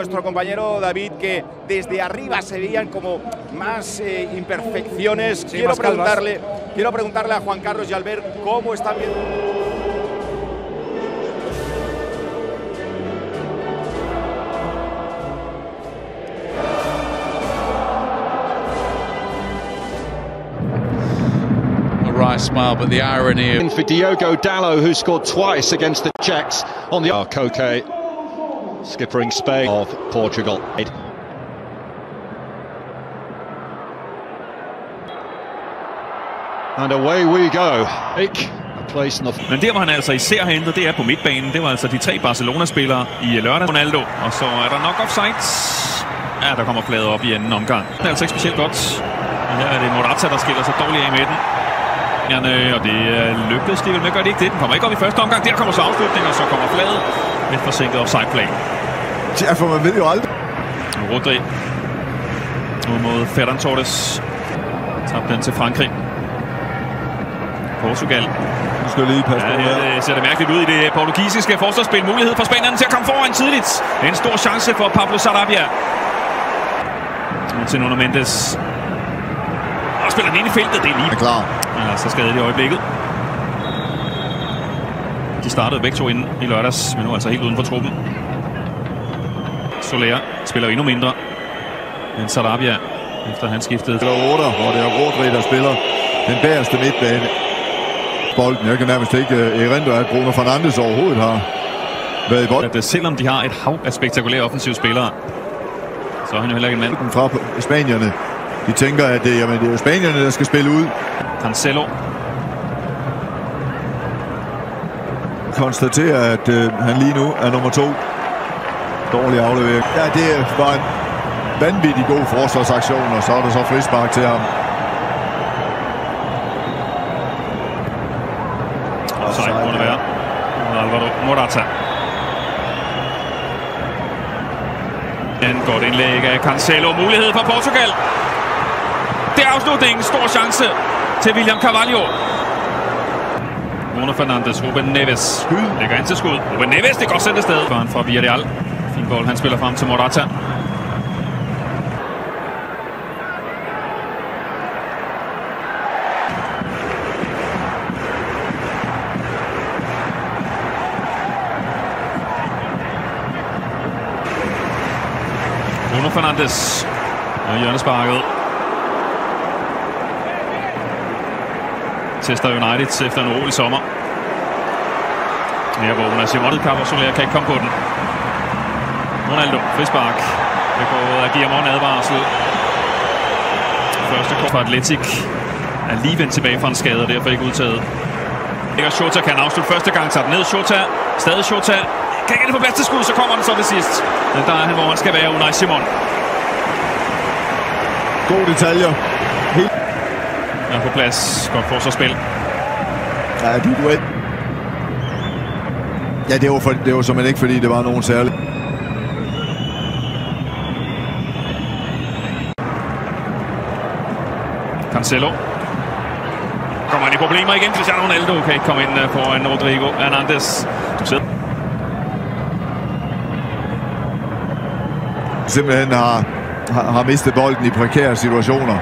nuestro compañero David que desde arriba se veían como más eh, imperfecciones. Sí, quiero, más preguntarle, quiero preguntarle a Juan Carlos y Albert cómo están viendo. Smile, but the irony of In for Diogo Dallo, who scored twice against the Czechs on the Koke, skippering Spain of Portugal. And away we go. Ik, a place the Men der, hvor han altså især har hentet, det er på midtbanen. Det var altså de tre Barcelona-spillere i lørdag. Ronaldo, og så er der nok offside. Ja, der kommer fladet op i anden omgang. Det er altså ikke specielt godt. Her er det Morata, der skiller sig dårligt af med den. Gerne, og det er lykkedes de vel med, gør det ikke det. Den kommer ikke op i første omgang. Der kommer så afslutning, og så kommer fladet. Lidt forsinket offside play. Ja, for man ved jo aldrig. Rodri. Nu mod Ferran Torres. Tabte den til Frankrig. Portugal. Nu skal lige passe Ja, på her. her øh, ser det mærkeligt ud i det portugisiske forsvarsspil. Mulighed for spanierne til at komme foran tidligt. En stor chance for Pablo Sarabia. Til Nuno Mendes. Spiller den ind i feltet. Det er lige Er klar. Ja, så skadet i øjeblikket. De startede begge to inden i lørdags, men nu altså helt uden for truppen. Soler spiller endnu mindre end Sarabia, efter han skiftede. Eller 8, hvor det er Rodri, der spiller den bagerste midtbane. Bolden, jeg kan nærmest ikke uh, erindre, at Bruno Fernandes overhovedet har været i bolden At øh, selvom de har et hav af spektakulære offensive spillere, så er han jo heller ikke en mand. fra spanierne. De tænker, at det, jamen, det er jo spanierne, der skal spille ud. Cancelo Konstaterer, at uh, han lige nu er nummer to. Dårlig aflevering. Ja, det var en vanvittig god forsvarsaktion, og så er der så frispark til ham. Offside må det være. Alvaro Morata. En godt indlæg af Cancelo. Mulighed for Portugal. Afslutningen. Stor chance til William Carvalho. Bruno Fernandes, Ruben Neves lægger ind til skud. Ruben Neves, det går sendt afsted. Børn fra Villarreal. Fin bold, han spiller frem til Morata. Bruno Fernandes. Og hjørnesparket. Tester United efter en rolig sommer. Her vågner Una Simon kapper Soler kan ikke komme på den. Ronaldo, frispark. Det går af Guillermo en advarsel. Første kort for Atletic er lige vendt tilbage fra en skade, og derfor ikke udtaget. Ligger Shota kan afslutte første gang, tager den ned. Shota, stadig Shota. Kan ikke på plads til skud, så kommer den så til sidst. Men der er han, hvor han skal være, Unai Simon. God detaljer. Er på plads. Godt forsvarsspil. Ja, det er duel. Ja, det var, for, det var simpelthen ikke, fordi det var nogen særlig. Cancelo. Kommer han i problemer igen. Cristiano Ronaldo kan ikke komme ind øh, foran Rodrigo Hernandez. Simpelthen har, har, har mistet bolden i prekære situationer.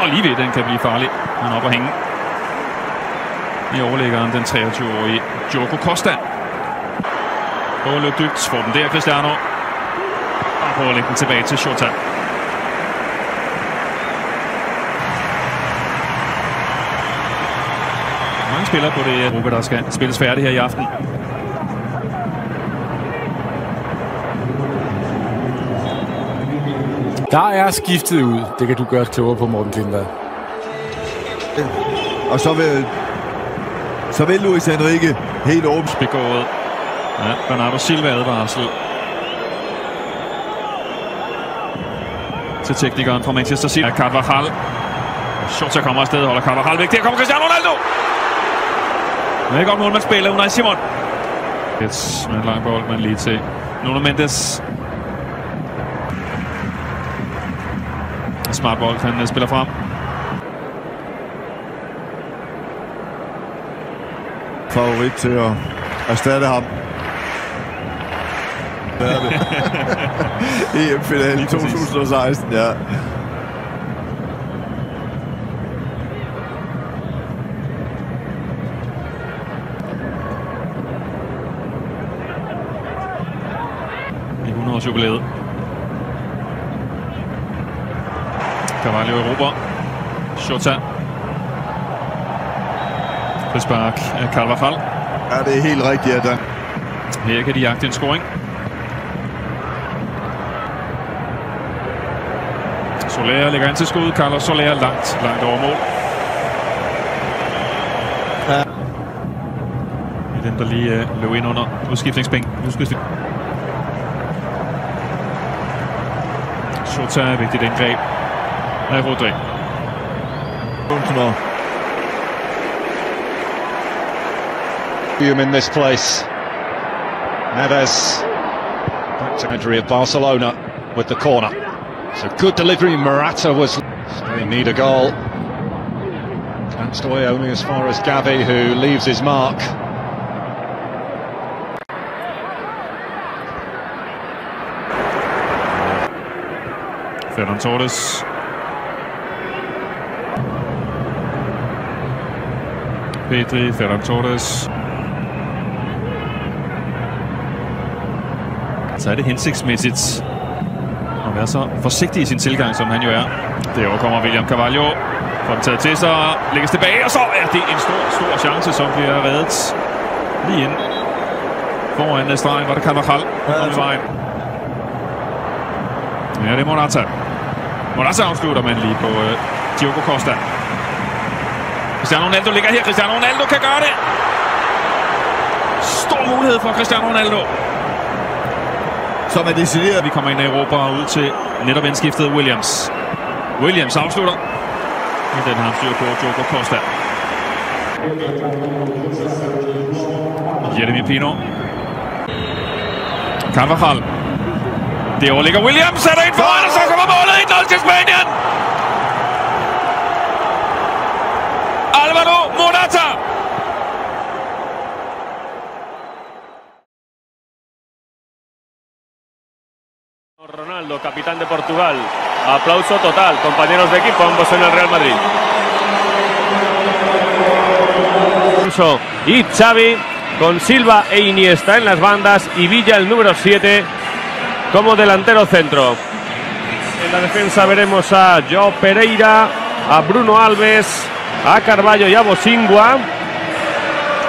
Og lige ved, den kan blive farlig. Han er oppe at hænge. I overlæggeren den 23-årige Joko Costa. Prøver at løbe dybt. Får den der, Cristiano. Og prøver at lægge den tilbage til Shota. Mange spillere på det gruppe, der skal spilles færdigt her i aften. Der er skiftet ud. Det kan du gøre klogere på, Morten Klindberg. Og så vil, så vil Luis Enrique helt åbent. begået. Ja, Bernardo Silva advarsel. Til teknikeren fra Manchester City. Ja, Carvajal. Shota kommer afsted, holder Carvajal væk. Der kommer Cristiano Ronaldo! Det er godt målmandsspiller, Unai Simon. Et med en lang bold, men lige til Nuno Mendes. Smart bold, han spiller frem. Favorit til at erstatte ham. Det er det. EM-finalen i 2016, ja. i 100 jubilæet. Carvalho Europa. Shota. Frispark af Carvajal. Ja, det er helt rigtigt, at han Her kan de jagte en scoring. Soler lægger ind til skud. Carlos Soler langt, langt over mål. Ja. Det er den, der lige uh, løb ind under udskiftningsbænken. Udskiftning. Shota er vigtigt indgreb Kunstner. Hume in this place. Neves. Back to entry of Barcelona with the corner. So good delivery. Morata was. They need a goal. Cast away only as far as Gavi, who leaves his mark. Ferran Torres. Pedri, Ferran Torres. Så er det hensigtsmæssigt at være så forsigtig i sin tilgang, som han jo er. Derovre kommer William Carvalho. Får den taget til sig, lægges tilbage, og så er det en stor, stor chance, som bliver reddet lige ind. Foran stregen var det Carvajal om vejen. Ja, det er Morata. Morata afslutter man lige på uh, Diogo Costa. Cristiano Ronaldo ligger her. Cristiano Ronaldo kan gøre det. Stor mulighed for Cristiano Ronaldo. Som er decideret. Vi kommer ind i Europa og ud til netop indskiftet Williams. Williams afslutter. Men den har styr på Diogo Costa. Jeremy Pino. Carvajal. Derovre ligger Williams, er der ind foran, og så kommer målet 1-0 til Spanien! Alvaro Morata! Ronaldo, capitán de Portugal. Aplauso total, compañeros de equipo, ambos en el Real Madrid. Y Xavi con Silva e Iniesta en las bandas y Villa el número 7 como delantero centro. En la defensa veremos a Joao Pereira, a Bruno Alves, a Carballo y a Bosingua.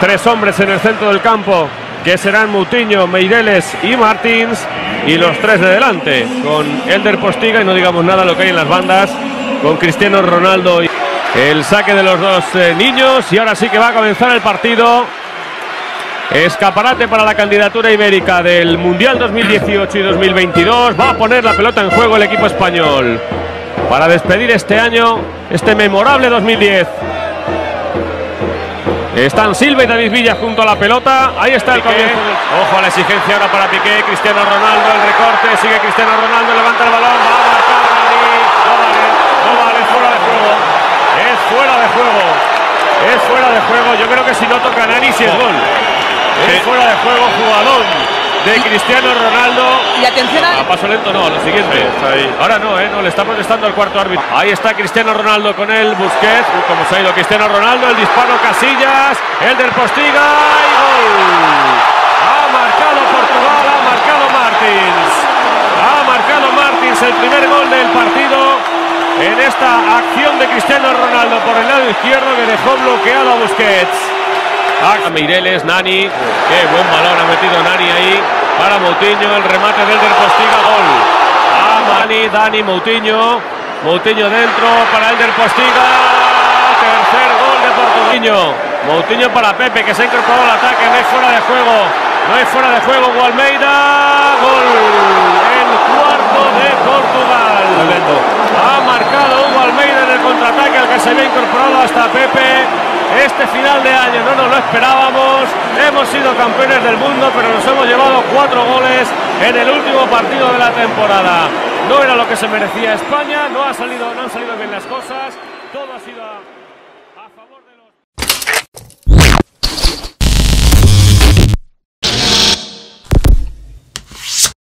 Tres hombres en el centro del campo que serán Moutinho, Meireles y Martins. Y los tres de delante con Elder Postiga y no digamos nada lo que hay en las bandas con Cristiano Ronaldo. Y el saque de los dos eh, niños y ahora sí que va a comenzar el partido. Escaparate para la candidatura ibérica del Mundial 2018 y 2022. Va a poner la pelota en juego el equipo español para despedir este año, este memorable 2010. Están Silva y David Villa junto a la pelota. Ahí está el comienzo. Ojo a la exigencia ahora para Piqué. Cristiano Ronaldo, el recorte. Sigue Cristiano Ronaldo, levanta el balón. Va a marcar. No vale, no vale, fuera de juego. Es fuera de juego. Es fuera de juego. Yo creo que si no toca Nani, si es gol. Es fuera de juego, jugador de Cristiano Ronaldo. Y atención a... A paso lento no, lo siguiente. Ahora no, ¿eh? No, le está protestando el cuarto árbitro. Ahí está Cristiano Ronaldo con el Busquets. Uy, como se ha ido Cristiano Ronaldo. El disparo Casillas. El del Postiga. Y gol. Ha marcado Portugal. Ha marcado Martins. Ha marcado Martins el primer gol del partido. En esta acción de Cristiano Ronaldo por el lado izquierdo que dejó bloqueado a Busquets. A Meireles, Nani. Qué buen balón ha metido Nani ahí para Moutinho. El remate del del Postiga, gol. A Nani, Dani, Moutinho. Moutinho dentro para el del Postiga. Tercer gol de Portuguiño. Moutinho para Pepe que se ha incorporado al ataque. No hay fuera de juego. No hay fuera de juego. Gualmeida. Gol. El cuarto de Portugal. Ha marcado Hugo Almeida en el contraataque al que se había incorporado hasta Pepe. Este final de año no nos lo esperábamos. Hemos sido campeones del mundo, pero nos hemos llevado cuatro goles en el último partido de la temporada. No era lo que se merecía España, no, ha salido, no han salido bien las cosas. Todo ha sido.